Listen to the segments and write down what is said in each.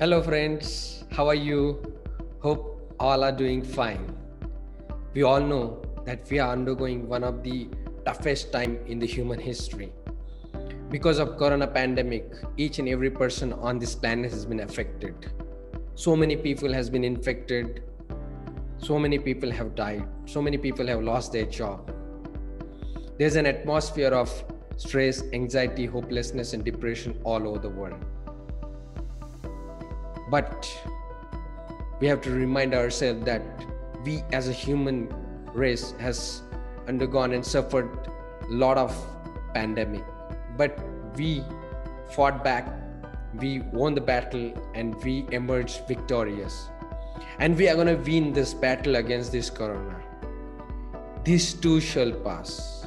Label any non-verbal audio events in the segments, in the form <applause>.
Hello, friends. How are you? Hope all are doing fine. We all know that we are undergoing one of the toughest time in the human history. Because of corona pandemic, each and every person on this planet has been affected. So many people has been infected. So many people have died. So many people have lost their job. There's an atmosphere of stress, anxiety, hopelessness, and depression all over the world. But we have to remind ourselves that we as a human race has undergone and suffered a lot of pandemic. But we fought back, we won the battle, and we emerged victorious. And we are going to win this battle against this corona. This too shall pass.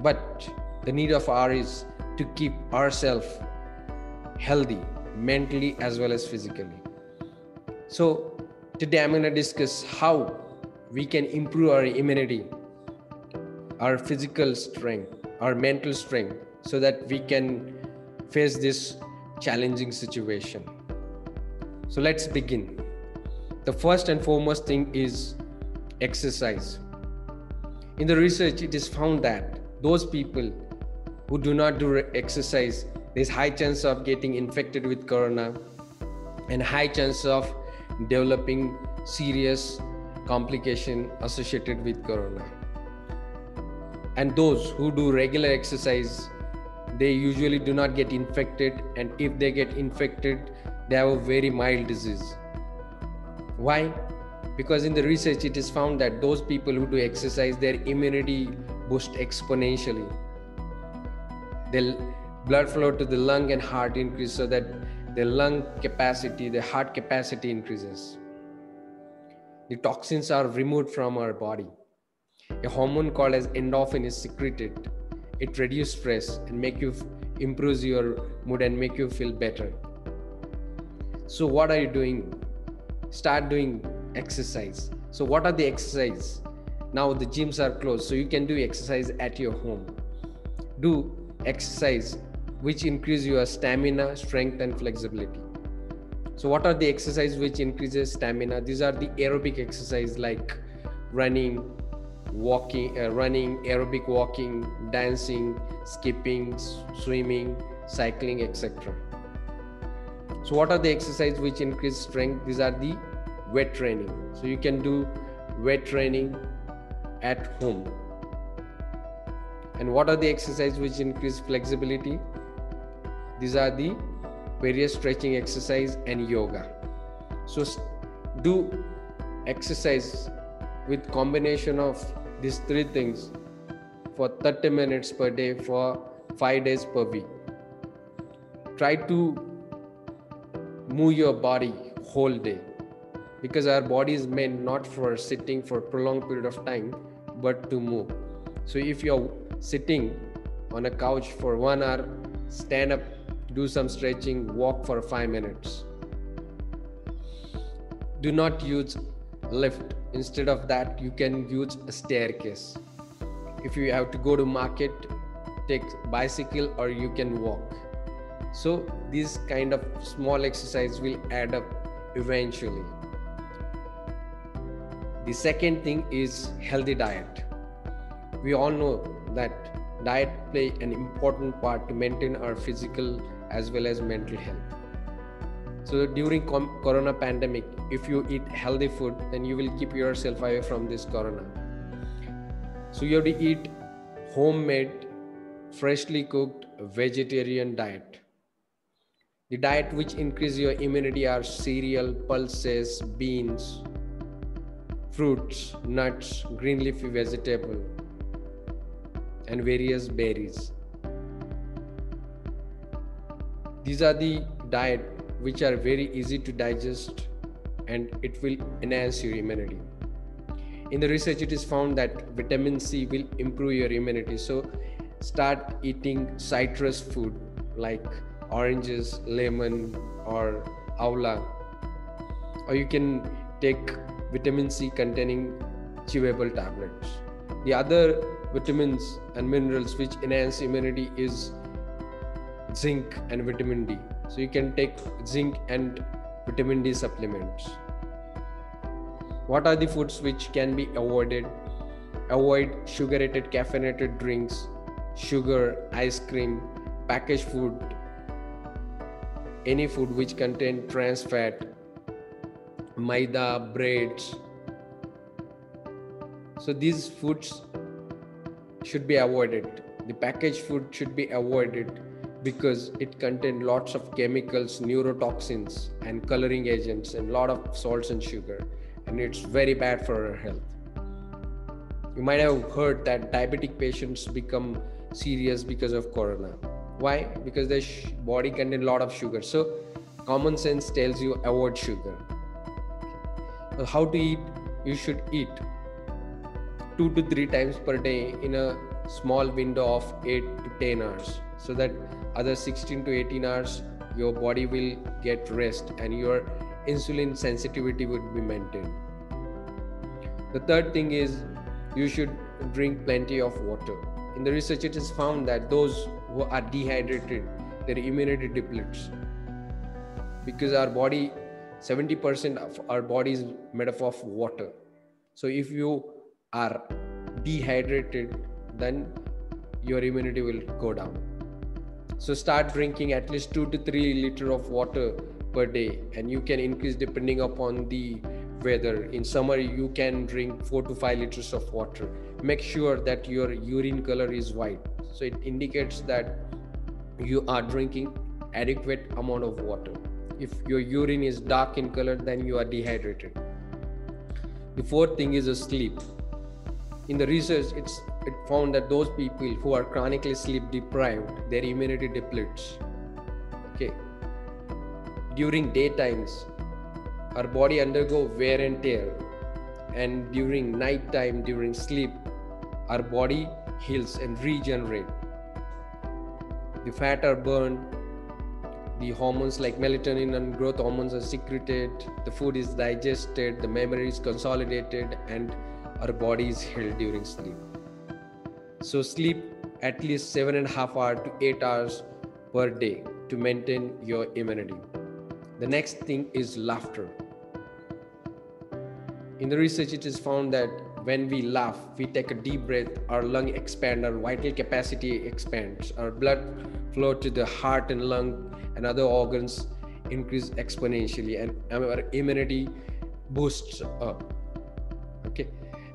But the need of our is to keep ourselves healthy mentally as well as physically. So today i'm going to discuss how we can improve our immunity our physical strength our mental strength so that we can face this challenging situation. So let's begin. The first and foremost thing is exercise. In the research it is found that those people who do not do exercise there's high chance of getting infected with corona and high chance of developing serious complication associated with corona. And those who do regular exercise they usually do not get infected. And if they get infected they have a very mild disease. Why? Because in the research it is found that those people who do exercise their immunity boost exponentially. The blood flow to the lung and heart increase so that the lung capacity the heart capacity increases. The toxins are removed from our body. A hormone called as endorphin is secreted. It reduces stress and make you improves your mood and make you feel better. So what are you doing? Start doing exercise. So what are the exercise? Now the gyms are closed so you can do exercise at your home. Do exercise which increase your stamina strength and flexibility. So what are the exercise which increases stamina? These are the aerobic exercise like running walking uh, running aerobic walking dancing skipping swimming cycling etc so what are the exercise which increase strength? These are the weight training. So you can do weight training at home. And what are the exercises which increase flexibility? These are the various stretching exercise and yoga. So do exercise with combination of these three things for 30 minutes per day for 5 days per week. Try to move your body whole day because our body is meant not for sitting for prolonged period of time but to move so if you're sitting on a couch for one hour, stand up, do some stretching, walk for five minutes. Do not use lift. Instead of that, you can use a staircase. If you have to go to market, take bicycle or you can walk. So this kind of small exercise will add up eventually. The second thing is healthy diet. We all know that diet play an important part to maintain our physical as well as mental health. So during com- corona pandemic if you eat healthy food then you will keep yourself away from this corona. So you have to eat homemade freshly cooked vegetarian diet. The diet which increase your immunity are cereal pulses beans fruits nuts green leafy vegetable and various berries. These are the diet which are very easy to digest and it will enhance your immunity. In the research, it is found that vitamin C will improve your immunity. So, start eating citrus food like oranges, lemon, or aula. Or you can take vitamin C containing chewable tablets. The other vitamins and minerals which enhance immunity is zinc and vitamin D. so you can take zinc and vitamin d supplements. What are the foods which can be avoided? Avoid sugar-rated caffeinated drinks sugar ice cream packaged food any food which contain trans fat maida breads. So these foods should be avoided. The packaged food should be avoided because it contains lots of chemicals neurotoxins and coloring agents and lot of salts and sugar and it's very bad for our health. You might have heard that diabetic patients become serious because of corona. Why? Because their sh- body contains a lot of sugar. So common sense tells you avoid sugar. How to eat? You should eat two to three times per day in a small window of 8 to 10 hours so that other 16 to 18 hours your body will get rest and your insulin sensitivity would be maintained. The third thing is you should drink plenty of water. In the research it is found that those who are dehydrated their immunity depletes. Because our body 70% of our body is made up of water. So if you are dehydrated then your immunity will go down so start drinking at least 2 to 3 liter of water per day. And you can increase depending upon the weather. In summer you can drink 4 to 5 liters of water. Make sure that your urine color is white. So it indicates that you are drinking adequate amount of water. If your urine is dark in color then you are dehydrated. The fourth thing is a sleep. In the research it's it found that those people who are chronically sleep deprived their immunity depletes. Okay. During daytimes our body undergo wear and tear. And during night time during sleep our body heals and regenerate. The fat are burned. The hormones like melatonin and growth hormones are secreted. The food is digested. The memory is consolidated and our body is healed during sleep so sleep at least seven and a half hour to eight hours per day to maintain your immunity. The next thing is laughter. In the research, it is found that when we laugh, we take a deep breath, our lung expand, our vital capacity expands, our blood flow to the heart and lung and other organs increase exponentially, and our immunity boosts up. Okay,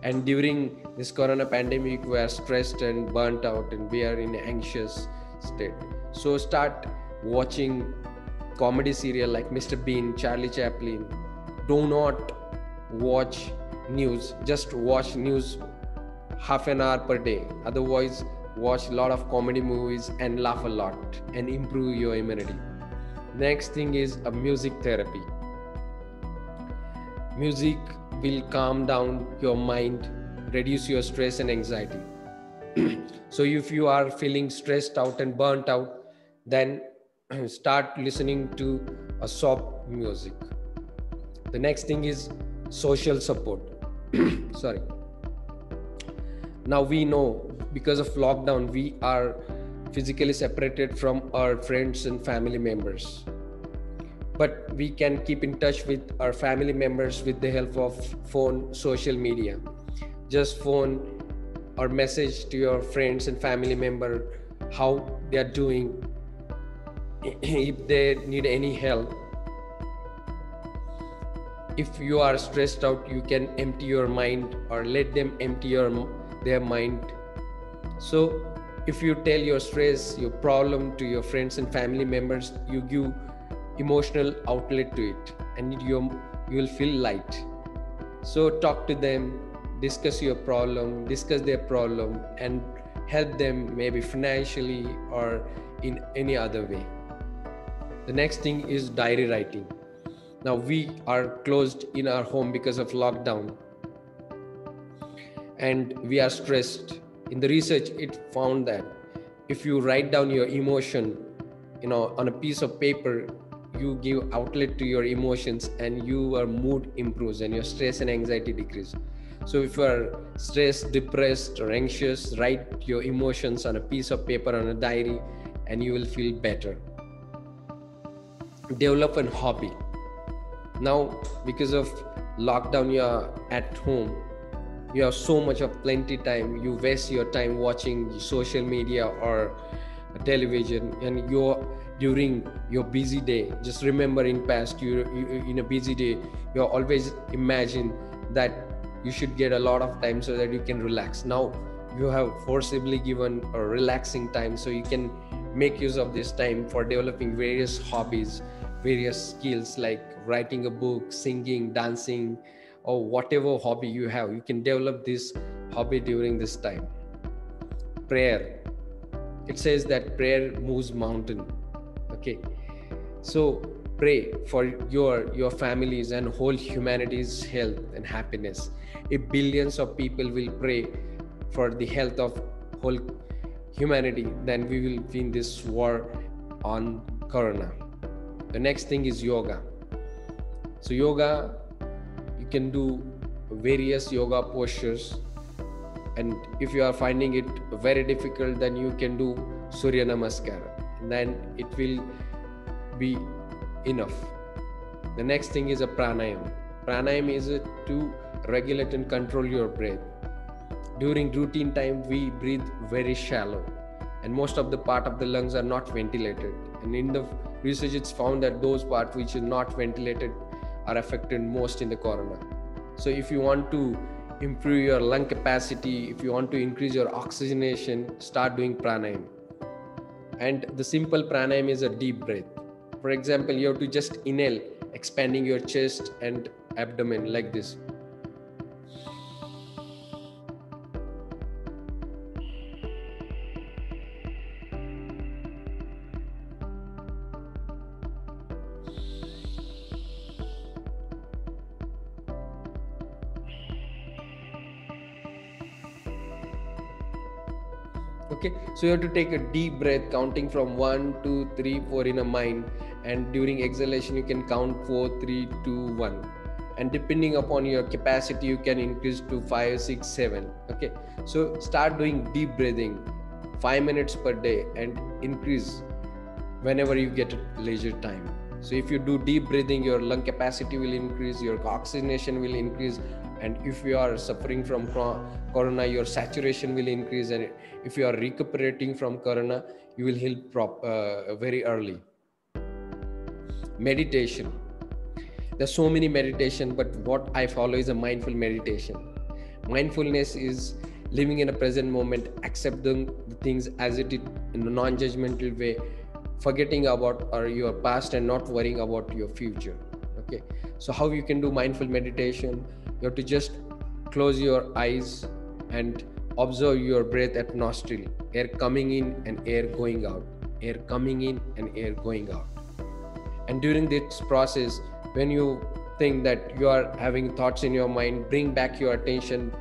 and during this corona pandemic, we are stressed and burnt out, and we are in anxious state. So start watching comedy serial like Mr. Bean, Charlie Chaplin. Do not watch news just watch news half an hour per day otherwise watch a lot of comedy movies and laugh a lot and improve your immunity next thing is a music therapy music will calm down your mind reduce your stress and anxiety. <clears throat> So if you are feeling stressed out and burnt out then <clears throat> start listening to a soft music. The next thing is social support. <clears throat> Sorry. Now we know because of lockdown we are physically separated from our friends and family members but we can keep in touch with our family members with the help of phone social media. Just phone or message to your friends and family member how they are doing <clears throat> if they need any help. If you are stressed out you can empty your mind or let them empty your their mind. So if you tell your stress your problem to your friends and family members you give emotional outlet to it and you you will feel light. So talk to them discuss your problem discuss their problem and help them maybe financially or in any other way. The next thing is diary writing. Now we are closed in our home because of lockdown. And we are stressed. In the research it found that if you write down your emotion you know on a piece of paper you give outlet to your emotions and your mood improves and your stress and anxiety decrease. So if you are stressed depressed or anxious write your emotions on a piece of paper on a diary and you will feel better. Develop a hobby. Now because of lockdown you are at home. You have so much of plenty time. You waste your time watching social media or television and you're during your busy day just remember in past you, you in a busy day you always imagine that you should get a lot of time so that you can relax. Now you have forcibly given a relaxing time so you can make use of this time for developing various hobbies various skills like writing a book singing dancing or whatever hobby you have. You can develop this hobby during this time. Prayer. It says that prayer moves mountain okay. So pray for your your families and whole humanity's health and happiness. If billions of people will pray for the health of whole humanity. Then we will win this war on corona. The next thing is yoga. So yoga you can do various yoga postures. And if you are finding it very difficult then you can do surya namaskara and then it will be enough. The next thing is a pranayam. Pranayam is to regulate and control your breath. During routine time we breathe very shallow and most of the part of the lungs are not ventilated. And in the research it's found that those parts which are not ventilated are affected most in the corona. So if you want to improve your lung capacity if you want to increase your oxygenation start doing pranayam and the simple pranayam is a deep breath. For example you have to just inhale expanding your chest and abdomen like this so you have to take a deep breath counting from one two three four in a mind. And during exhalation you can count four three two one. And depending upon your capacity you can increase to five six seven. Okay? So start doing deep breathing five minutes per day and increase whenever you get leisure time. So if you do deep breathing your lung capacity will increase your oxygenation will increase and if you are suffering from corona your saturation will increase. And if you are recuperating from corona you will heal prop, uh, very early. Meditation. There's so many meditation but what i follow is a mindful meditation. Mindfulness is living in a present moment accepting things as it is in a non-judgmental way forgetting about or your past and not worrying about your future. Okay. So how you can do mindful meditation you have to just close your eyes and observe your breath at nostril. Air coming in and air going out. Air coming in and air going out. And during this process when you think that you are having thoughts in your mind bring back your attention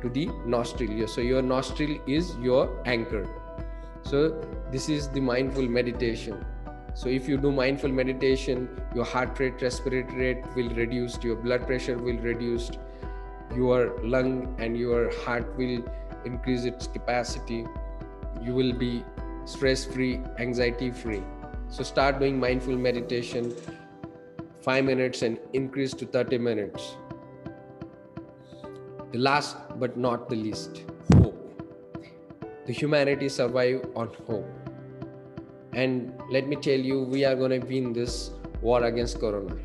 to the nostril. So your nostril is your anchor. So this is the mindful meditation so if you do mindful meditation, your heart rate, respiratory rate will reduce, your blood pressure will reduce, your lung and your heart will increase its capacity. You will be stress free, anxiety free. So start doing mindful meditation 5 minutes and increase to 30 minutes. The last but not the least, hope. The humanity survive on hope and let me tell you, we are going to win this war against Corona.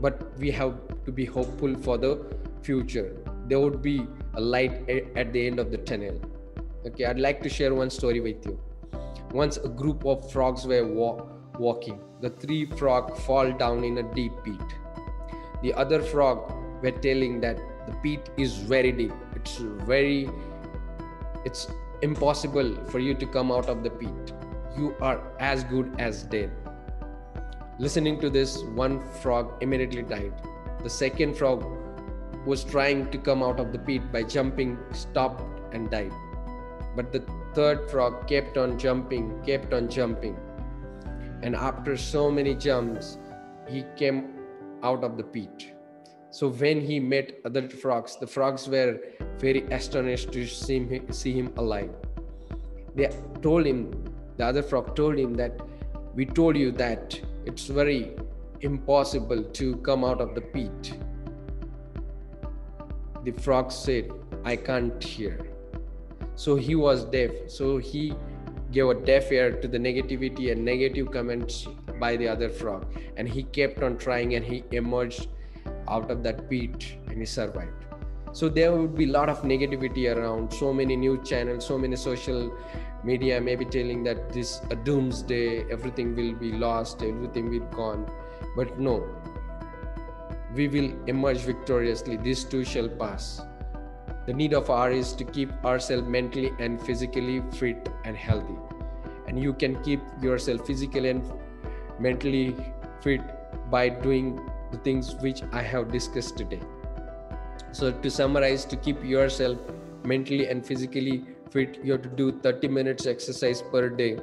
But we have to be hopeful for the future. There would be a light at the end of the tunnel. Okay, I'd like to share one story with you. Once a group of frogs were wa- walking. The three frogs fall down in a deep pit. The other frog were telling that the pit is very deep. It's very it's impossible for you to come out of the pit you are as good as dead. Listening to this, one frog immediately died. The second frog was trying to come out of the pit by jumping, stopped, and died. But the third frog kept on jumping, kept on jumping. And after so many jumps, he came out of the pit. So when he met other frogs, the frogs were very astonished to see him, see him alive. They told him the other frog told him that we told you that it's very impossible to come out of the pit. The frog said, I can't hear. So he was deaf. So he gave a deaf ear to the negativity and negative comments by the other frog. And he kept on trying and he emerged out of that pit and he survived. So there would be a lot of negativity around, so many new channels, so many social media may be telling that this a doomsday, everything will be lost, everything will gone. But no, we will emerge victoriously. This too shall pass. The need of hour is to keep ourselves mentally and physically fit and healthy. And you can keep yourself physically and mentally fit by doing the things which I have discussed today. So, to summarize, to keep yourself mentally and physically fit, you have to do 30 minutes exercise per day.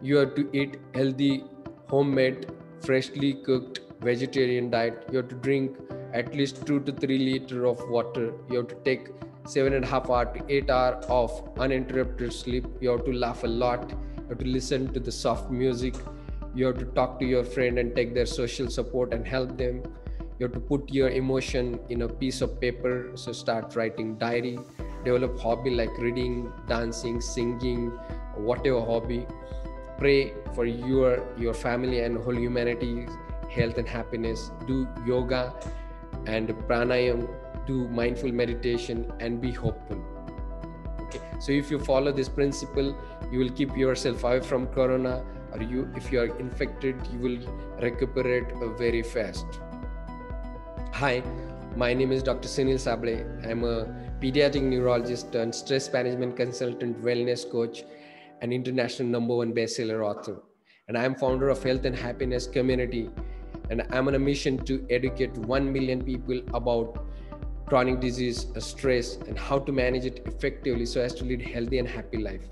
You have to eat healthy, homemade, freshly cooked vegetarian diet. You have to drink at least two to three liter of water. You have to take seven and a half hour to eight hour of uninterrupted sleep. You have to laugh a lot. You have to listen to the soft music. You have to talk to your friend and take their social support and help them. You have to put your emotion in a piece of paper. So start writing diary. Develop hobby like reading, dancing, singing, whatever hobby. Pray for your your family and whole humanity health and happiness. Do yoga and pranayam do mindful meditation and be hopeful okay so if you follow this principle you will keep yourself away from corona or you if you are infected you will recuperate very fast hi my name is dr sunil sable i'm a pediatric neurologist and stress management consultant wellness coach and international number one bestseller author and i'm founder of health and happiness community and I'm on a mission to educate 1 million people about chronic disease, stress, and how to manage it effectively so as to lead healthy and happy life.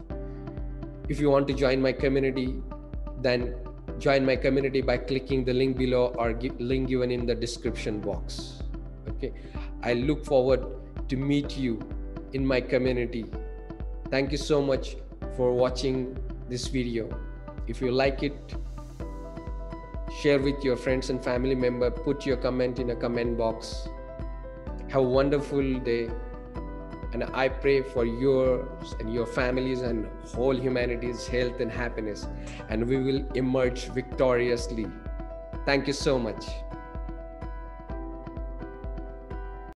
If you want to join my community, then join my community by clicking the link below or link given in the description box. Okay, I look forward to meet you in my community. Thank you so much for watching this video. If you like it, share with your friends and family member put your comment in a comment box have a wonderful day and i pray for yours and your families and whole humanity's health and happiness and we will emerge victoriously thank you so much